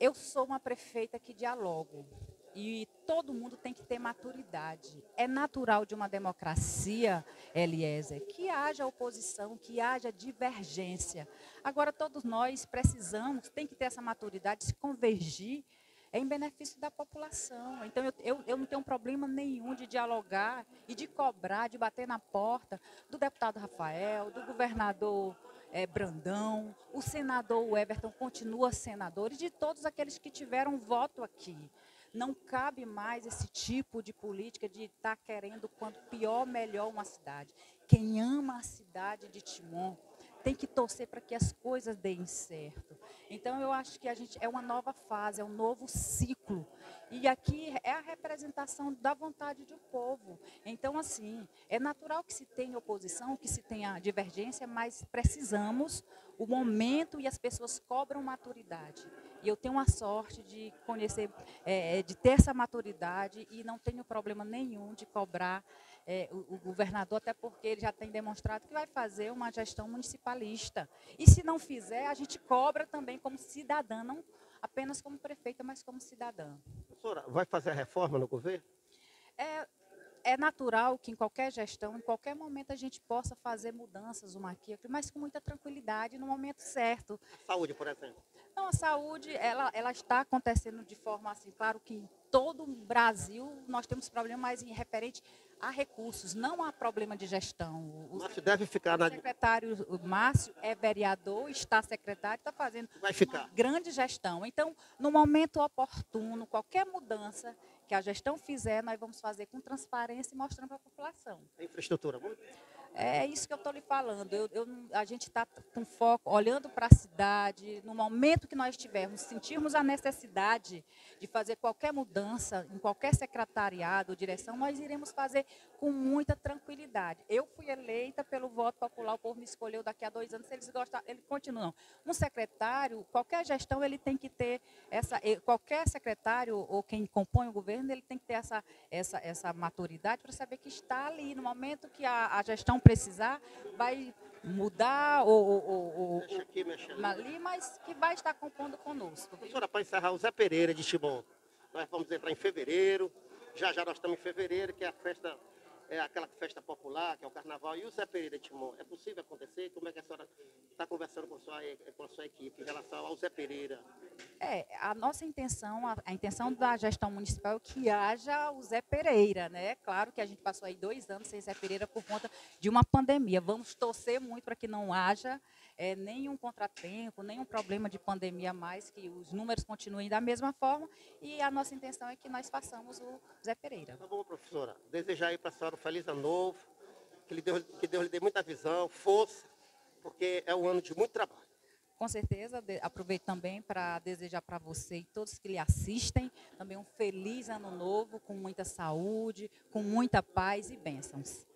eu sou uma prefeita que dialogo e todo mundo tem que ter maturidade. É natural de uma democracia, Eliezer, que haja oposição, que haja divergência. Agora, todos nós precisamos, tem que ter essa maturidade, se convergir em benefício da população. Então, eu, eu, eu, não tenho problema nenhum de dialogar e de cobrar, de bater na porta do deputado Rafael, do governador é, Brandão, o senador Everton continua senador e de todos aqueles que tiveram voto aqui. Não cabe mais esse tipo de política de estar tá querendo quanto pior, melhor uma cidade. Quem ama a cidade de Timon tem que torcer para que as coisas deem certo. Então eu acho que a gente é uma nova fase, é um novo ciclo. E aqui é a representação da vontade do povo. Então assim, é natural que se tenha oposição, que se tenha divergência, mas precisamos o momento e as pessoas cobram maturidade. E eu tenho a sorte de conhecer, é, de ter essa maturidade e não tenho problema nenhum de cobrar é, o, o, governador, até porque ele já tem demonstrado que vai fazer uma gestão municipalista. E se não fizer, a gente cobra também como cidadã, não apenas como prefeita, mas como cidadã. Professora, vai fazer a reforma no governo? É, é natural que em qualquer gestão, em qualquer momento, a gente possa fazer mudanças, uma aqui, mas com muita tranquilidade, no momento certo. A saúde, por exemplo? Não, a saúde, ela, ela está acontecendo de forma assim, claro que em todo o Brasil nós temos problemas em referente a recursos, não há problema de gestão. O Márcio deve ficar na... O secretário Márcio é vereador, está secretário, está fazendo Vai ficar. uma grande gestão. Então, no momento oportuno, qualquer mudança que a gestão fizer, nós vamos fazer com transparência e mostrando para a população. A infraestrutura, vamos é isso que eu estou lhe falando. Eu, eu, a gente está com foco, olhando para a cidade, no momento que nós estivermos, sentirmos a necessidade de fazer qualquer mudança em qualquer secretariado ou direção, nós iremos fazer com muita tranquilidade. Eu fui eleita pelo voto popular, o povo me escolheu daqui a dois anos, se eles gostam, ele continua. Um secretário, qualquer gestão, ele tem que ter essa, qualquer secretário ou quem compõe o governo, ele tem que ter essa, essa, essa maturidade para saber que está ali, no momento que a, a gestão precisar, vai mudar ou, ou, ou aqui, ali, mas que vai estar compondo conosco. Professora, para encerrar, o Zé Pereira de Timon, nós vamos entrar em fevereiro, já já nós estamos em fevereiro, que é a festa é aquela festa popular, que é o carnaval, e o Zé Pereira de Timon, é possível acontecer? Como é que a senhora está conversando com a, sua, com a sua equipe em relação ao Zé Pereira? É, a nossa intenção, a, a, intenção da gestão municipal é que haja o Zé Pereira, né? Claro que a gente passou aí dois anos sem Zé Pereira por conta de uma pandemia. Vamos torcer muito para que não haja é, nenhum contratempo, nenhum problema de pandemia mais, que os números continuem da mesma forma, e a nossa intenção é que nós façamos o Zé Pereira. Tá bom, professora. Desejar aí para a senhora um feliz ano novo, que Deus, que Deus lhe dê muita visão, força, porque é um ano de muito trabalho. Com certeza, aproveito também para desejar para você e todos que lhe assistem também um feliz ano novo, com muita saúde, com muita paz e bênçãos.